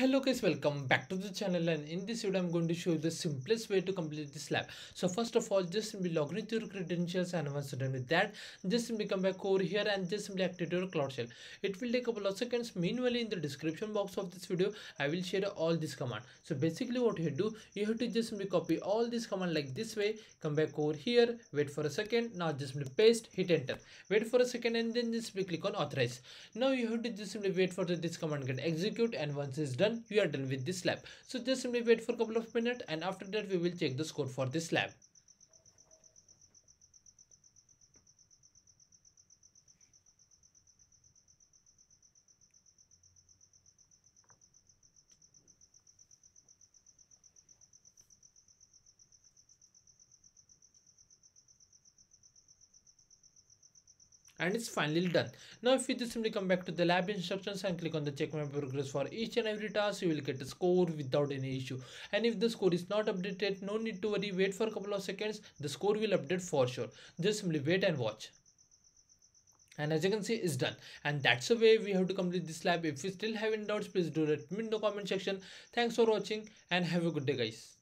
hello guys welcome back to the channel and in this video i'm going to show you the simplest way to complete this lab. So first of all just simply log into your credentials and once done with that just simply come back over here and just simply activate your cloud shell. It will take a couple of seconds. Meanwhile in the description box of this video i will share all this command. So basically what you do you have to just simply copy all this command like this way come back over here wait for a second now just simply paste hit enter. Wait for a second and then just simply click on authorize. Now you have to just simply wait for the, this command get execute and once it's done you are done with this lab. So just simply wait for a couple of minutes and after that we will check the score for this lab and it's finally done. Now if you just simply come back to the lab instructions and click on the check my progress for each and every task you will get a score without any issue. And if the score is not updated no need to worry. Wait for a couple of seconds. The score will update for sure. Just simply wait and watch. And as you can see it's done. And that's the way we have to complete this lab. If you still have any doubts please do let me in the comment section. Thanks for watching and have a good day guys